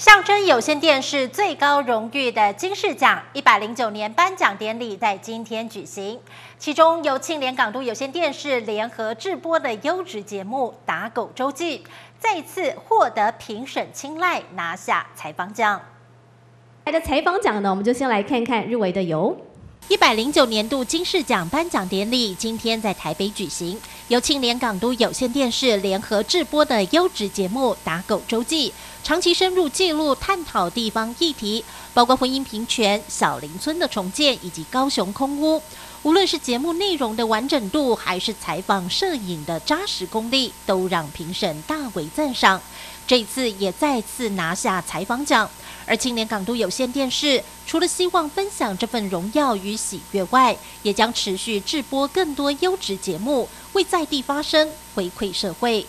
象征有线电视最高荣誉的金视奖一百零九年颁奖典礼在今天举行，其中由庆联港都有线电视联合制播的优质节目《打狗周记》再次获得评审青睐，拿下采访奖。来的采访奖呢，我们就先来看看入围的有。一百零九年度金视奖颁奖典礼今天在台北举行，由庆联港都有线电视联合制播的优质节目《打狗周记》，长期深入记录探讨地方议题，包括婚姻平权、小林村的重建以及高雄空屋。无论是节目内容的完整度，还是采访摄影的扎实功力，都让评审大为赞赏。这次也再次拿下采访奖。而青年港都有线电视除了希望分享这份荣耀与喜悦外，也将持续制播更多优质节目，为在地发声，回馈社会。